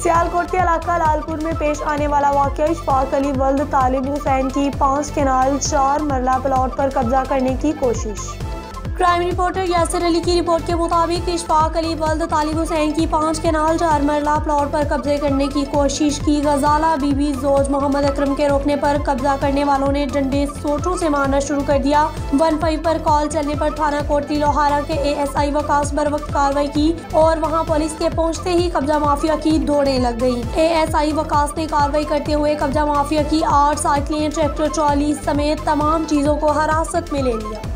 भारतीय इलाका लालपुर में पेश आने वाला वाक़ इशफाक अली वल्द तालिब हुसैन की पाँच केनाल चार मरला प्लॉट पर कब्जा करने की कोशिश। क्राइम रिपोर्टर यासिर अली की रिपोर्ट के मुताबिक इशफाक अली वल्द तालिब हुसैन की पाँच केनाल चार मरला प्लॉट पर कब्जे करने की कोशिश की। गजाला बीबी जोज मोहम्मद अकरम के रोकने पर कब्जा करने वालों ने डंडे सोटों से मारना शुरू कर दिया। वन फाइव पर कॉल चलने पर थाना कोटली लोहारा के ए एएसआई वकास बर वक्त कार्रवाई की और वहाँ पुलिस के पहुँचते ही कब्जा माफिया की दौड़े लग गई। एएसआई वकास ने कार्रवाई करते हुए कब्जा माफिया की आठ साइकिलें, ट्रैक्टर, ट्रॉली समेत तमाम चीज़ों को हिरासत में ले लिया।